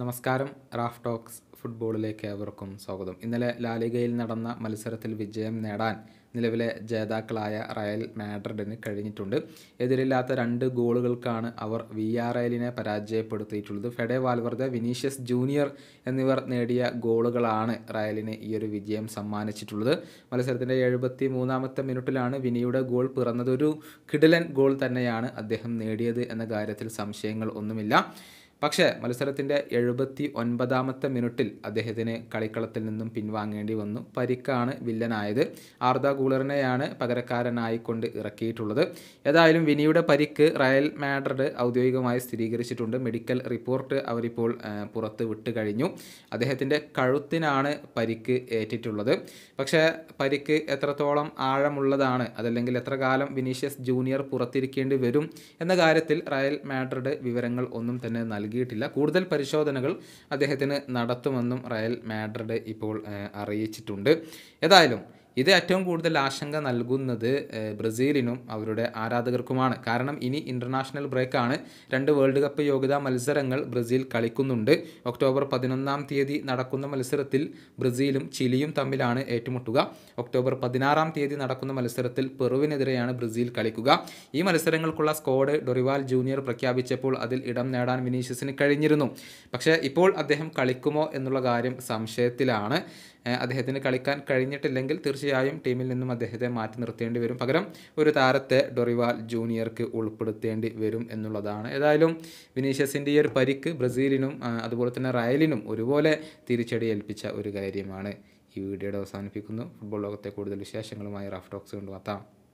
നമസ്കാരം. Raf talks ഫുട്ബോളിലേക്ക് ഏവർക്കും സ്വാഗതം. ഇന്നലെ ലാലിഗയിൽ നടന്ന മത്സരത്തിൽ വിജയം നേടാൻ നിലവിലെ ജേതാക്കളായ റയൽ മാഡ്രിഡിന് കഴിഞ്ഞിട്ടുണ്ട്. എതിരില്ലാത്ത രണ്ട് ഗോളുകൾക്കാണ് അവർ വി ആർ എല്ലിനെ പരാജയപ്പെടുത്തിയിട്ടുള്ളത്. ഫെഡെ വാൽവർദ വിനീഷ്യസ് ജൂനിയർ എന്നിവർ നേടിയ ഗോളുകളാണ് റയലിന് ഈ ഒരു വിജയം സമ്മാനിച്ചിട്ടുള്ളത്. മത്സരത്തിന്റെ എഴുപത്തി മൂന്നാമത്തെ മിനിറ്റിലാണ് വിനിയുടെ ഗോൾ പിറന്നതൊരു കിടിലൻ ഗോൾ തന്നെയാണ് അദ്ദേഹം നേടിയത് എന്ന കാര്യത്തിൽ സംശയങ്ങൾ ഒന്നുമില്ല. പക്ഷേ മത്സരത്തിന്റെ എഴുപത്തി ഒൻപതാമത്തെ മിനിറ്റിൽ അദ്ദേഹത്തിന് കളിക്കളത്തിൽ നിന്നും പിൻവാങ്ങേണ്ടി വന്നു. പരിക്കാണ് വില്ലനായത്. ആർദ ഗൂളറിനെയാണ് പകരക്കാരനായിക്കൊണ്ട് ഇറക്കിയിട്ടുള്ളത്. ഏതായാലും വിനിയുടെ പരിക്ക് റയൽ മാഡ്രിഡ് ഔദ്യോഗികമായി സ്ഥിരീകരിച്ചിട്ടുണ്ട്. മെഡിക്കൽ റിപ്പോർട്ട് അവരിപ്പോൾ പുറത്ത് വിട്ട് കഴിഞ്ഞു. അദ്ദേഹത്തിന്റെ കഴുത്തിനാണ് പരിക്ക് ഏറ്റിട്ടുള്ളത്. പക്ഷേ പരിക്ക് എത്രത്തോളം ആഴമുള്ളതാണ് അതല്ലെങ്കിൽ എത്ര കാലം വിനീഷ്യസ് ജൂനിയർ പുറത്തിരിക്കേണ്ടി വരും എന്ന കാര്യത്തിൽ റയൽ മാഡ്രിഡ് വിവരങ്ങൾ ഒന്നും തന്നെ നൽകിയിട്ടില്ല. കൂടുതൽ പരിശോധനകൾ അദ്ദേഹത്തിന് നടത്തുമെന്നും റയൽ മാഡ്രിഡ് ഇപ്പോൾ അറിയിച്ചിട്ടുണ്ട്. ഏതായാലും ഇത് ഏറ്റവും കൂടുതൽ ആശങ്ക നൽകുന്നത് ബ്രസീലിനും അവരുടെ ആരാധകർക്കുമാണ്. കാരണം ഇനി ഇന്റർനാഷണൽ ബ്രേക്കാണ് രണ്ട് വേൾഡ് കപ്പ് യോഗ്യതാ മത്സരങ്ങൾ ബ്രസീൽ കളിക്കുന്നുണ്ട്. ഒക്ടോബർ പതിനൊന്നാം തീയതി നടക്കുന്ന മത്സരത്തിൽ ബ്രസീലും ചിലിയും തമ്മിലാണ് ഏറ്റുമുട്ടുക. ഒക്ടോബർ പതിനാറാം തീയതി നടക്കുന്ന മത്സരത്തിൽ പെറുവിനെതിരെയാണ് ബ്രസീൽ കളിക്കുക. ഈ മത്സരങ്ങൾക്കുള്ള സ്ക്വാഡ് ഡൊറിവാൽ ജൂനിയർ പ്രഖ്യാപിച്ചപ്പോൾ അതിൽ ഇടം നേടാൻ വിനീഷ്യസിന് കഴിഞ്ഞിരുന്നു. പക്ഷേ ഇപ്പോൾ അദ്ദേഹം കളിക്കുമോ എന്നുള്ള കാര്യം സംശയത്തിലാണ്. അദ്ദേഹത്തിന് കളിക്കാൻ കഴിഞ്ഞിട്ടില്ലെങ്കിൽ തീർച്ചയായും ടീമിൽ നിന്നും അദ്ദേഹത്തെ മാറ്റി നിർത്തേണ്ടി വരും. പകരം ഒരു താരത്തെ ഡൊറിവാൽ ജൂനിയർക്ക് ഉൾപ്പെടുത്തേണ്ടി വരും എന്നുള്ളതാണ്. ഏതായാലും വിനീഷ്യസിന്റെ ഈ ഒരു പരിക്ക് ബ്രസീലിനും അതുപോലെ തന്നെ റയലിനും ഒരുപോലെ തിരിച്ചടി ഏൽപ്പിച്ച ഒരു കാര്യമാണ് ഈ വീഡിയോയുടെ അവസാനിപ്പിക്കുന്നു. ഫുട്ബോൾ ലോകത്തെ കൂടുതൽ വിശേഷങ്ങളുമായി റാഫ് ടോക്സ് കൊണ്ടുവത്താം.